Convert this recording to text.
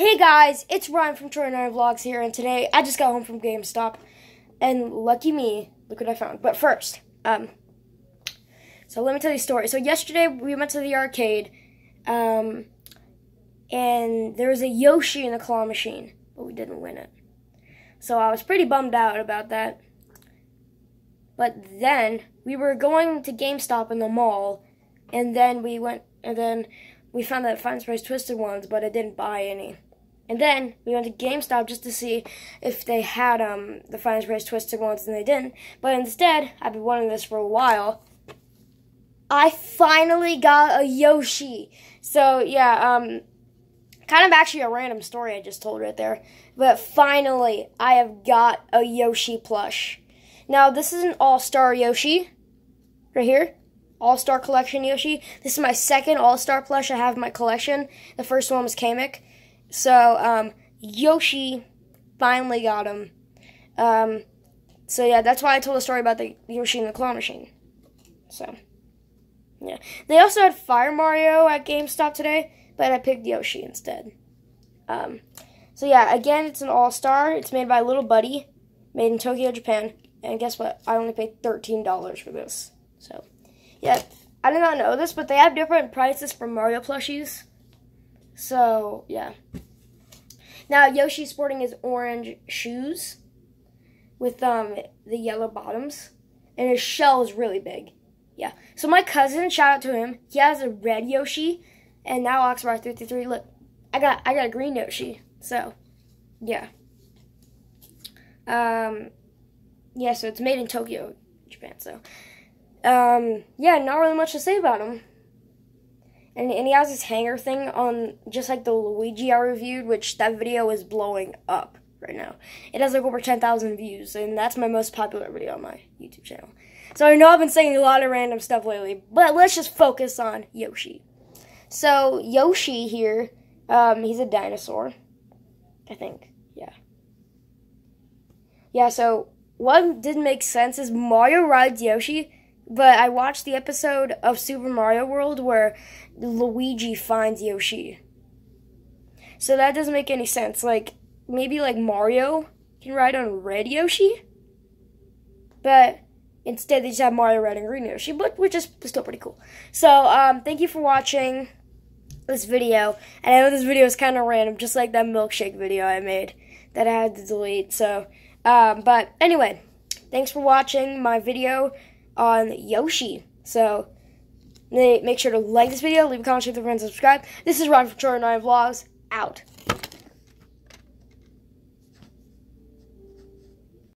Hey guys, it's Ryan from Troy and Ryan Vlogs here, and today I just got home from GameStop, and lucky me, look what I found. But first, um, so let me tell you a story. So yesterday we went to the arcade, um, and there was a Yoshi in the claw machine, but we didn't win it. So I was pretty bummed out about that. But then we were going to GameStop in the mall, and then we went, and then we found that Finest Price Twisted ones, but I didn't buy any. And then we went to GameStop just to see if they had um the Finest Price Twisted ones, and they didn't. But instead, I've been wanting this for a while. I finally got a Yoshi. So yeah, um, kind of actually a random story I just told right there. But finally, I have got a Yoshi plush. Now this is an All Star Yoshi, right here. All Star Collection Yoshi. This is my second All Star plush I have in my collection. The first one was Kamek. So, um, Yoshi finally got him. Um, so yeah, that's why I told a story about the Yoshi and the claw machine. So, yeah. They also had Fire Mario at GameStop today, but I picked Yoshi instead. Um, so yeah, again, it's an All Star. It's made by Little Buddy, made in Tokyo, Japan. And guess what? I only paid thirteen dollars for this. So. Yeah, I did not know this, but they have different prices for Mario plushies. So, yeah. Now, Yoshi's sporting his orange shoes with um the yellow bottoms. And his shell is really big. Yeah. So my cousin, shout out to him, he has a red Yoshi. And now Oxbar 333, look, I got I got a green Yoshi. So, yeah. Um, yeah, so it's made in Tokyo, Japan. So, um, yeah, not really much to say about him. And, and he has this hanger thing on just like the Luigi I reviewed, which that video is blowing up right now. It has like over 10,000 views, and that's my most popular video on my YouTube channel. So I know I've been saying a lot of random stuff lately, but let's just focus on Yoshi. So Yoshi here, um, he's a dinosaur, I think. Yeah. Yeah. So what didn't make sense is Mario rides Yoshi but I watched the episode of Super Mario World where Luigi finds Yoshi. So that doesn't make any sense. Like, maybe like Mario can ride on red Yoshi? But instead they just have Mario riding green Yoshi, but which is still pretty cool. So, um, thank you for watching this video. And I know this video is kind of random, just like that milkshake video I made that I had to delete. So, um, but anyway, thanks for watching my video on Yoshi. So make sure to like this video, leave a comment, share with your friends, subscribe. This is Ron from Troy and Ryan Vlogs. Out.